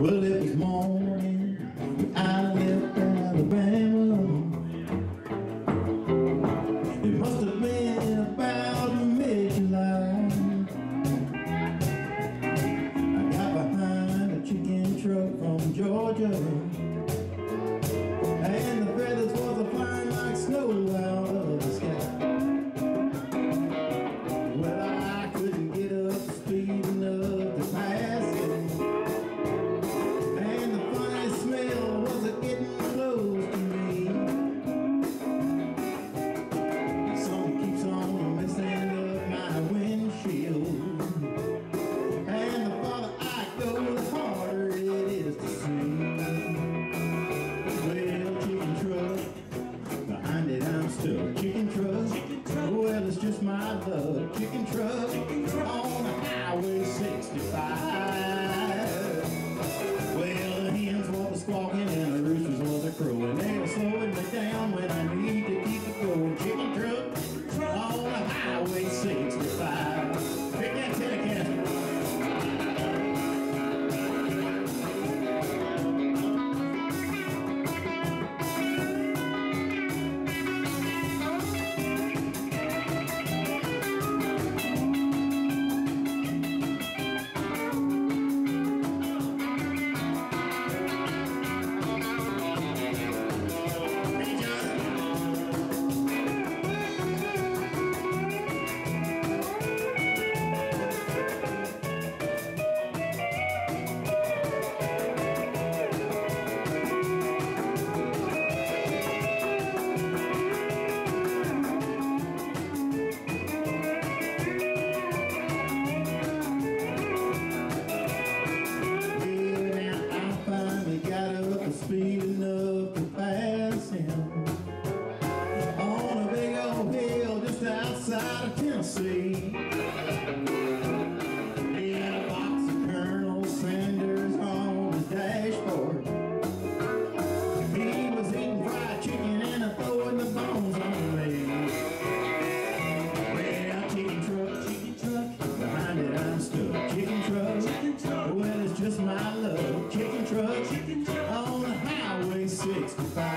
Well, it was morning when I left Alabama. It must have been about mid-July. I got behind a chicken truck from Georgia. the chicken truck. 있습니다.